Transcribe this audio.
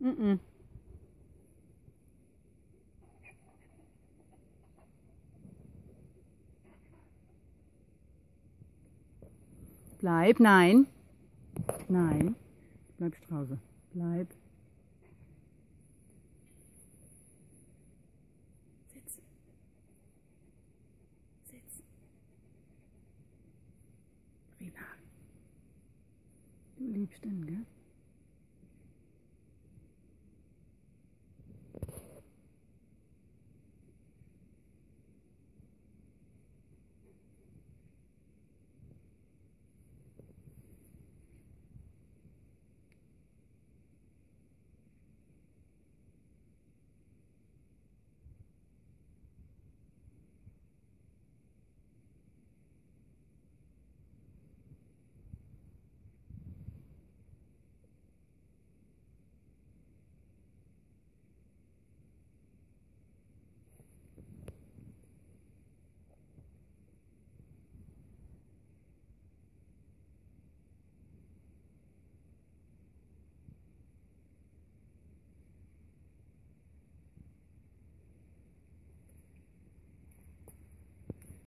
Mm -mm. Bleib, nein. Nein. Bleib Strauße. Bleib. Sitz. Sitz. Rina. Du liebst ihn, gell?